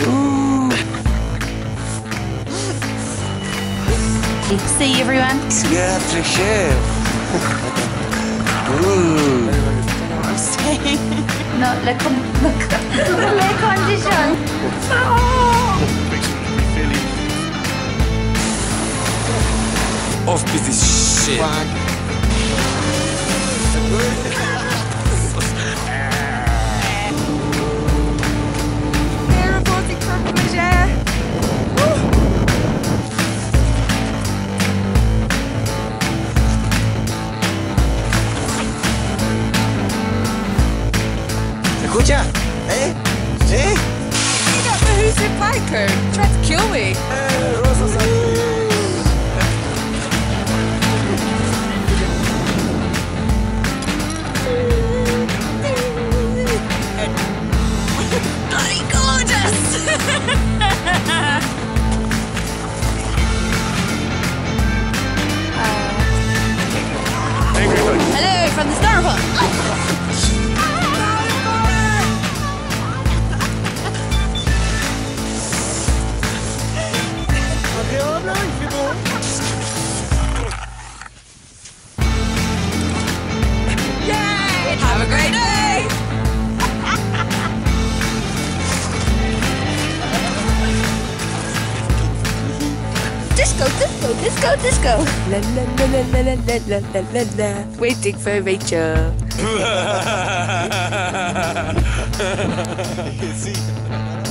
Ooh. See everyone. Yeah, for sure. Ooh. I'm saying. No, le condition. Oh. Off with this shit. Fuck. escucha? ¿Eh? ¿Sí? Who's your biker? Tried to kill me. Bloody gorgeous! Yay! Have a great day! Disco, disco, disco, disco. La la la la la la la la la la. Waiting for Rachel. Sí.